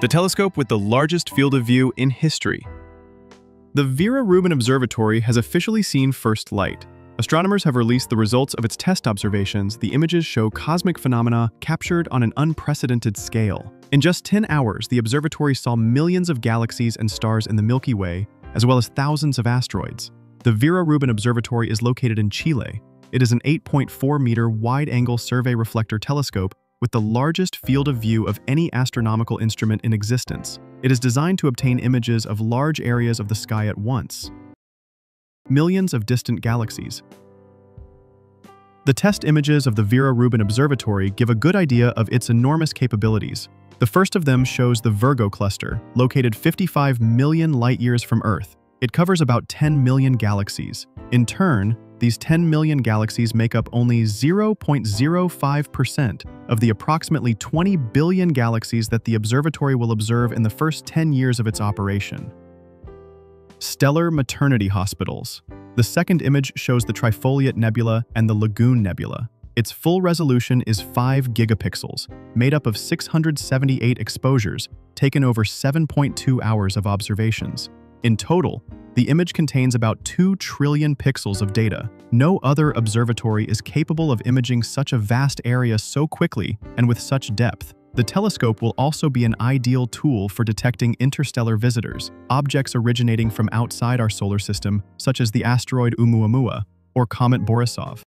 the telescope with the largest field of view in history. The Vera Rubin Observatory has officially seen first light. Astronomers have released the results of its test observations. The images show cosmic phenomena captured on an unprecedented scale. In just 10 hours, the observatory saw millions of galaxies and stars in the Milky Way, as well as thousands of asteroids. The Vera Rubin Observatory is located in Chile. It is an 8.4-meter wide-angle survey reflector telescope with the largest field of view of any astronomical instrument in existence. It is designed to obtain images of large areas of the sky at once. Millions of distant galaxies. The test images of the Vera Rubin Observatory give a good idea of its enormous capabilities. The first of them shows the Virgo cluster, located 55 million light-years from Earth. It covers about 10 million galaxies. In turn, these 10 million galaxies make up only 0.05% of the approximately 20 billion galaxies that the observatory will observe in the first 10 years of its operation. Stellar Maternity Hospitals. The second image shows the Trifoliate Nebula and the Lagoon Nebula. Its full resolution is 5 gigapixels, made up of 678 exposures, taken over 7.2 hours of observations. In total, the image contains about 2 trillion pixels of data. No other observatory is capable of imaging such a vast area so quickly and with such depth. The telescope will also be an ideal tool for detecting interstellar visitors, objects originating from outside our solar system, such as the asteroid Oumuamua or comet Borisov.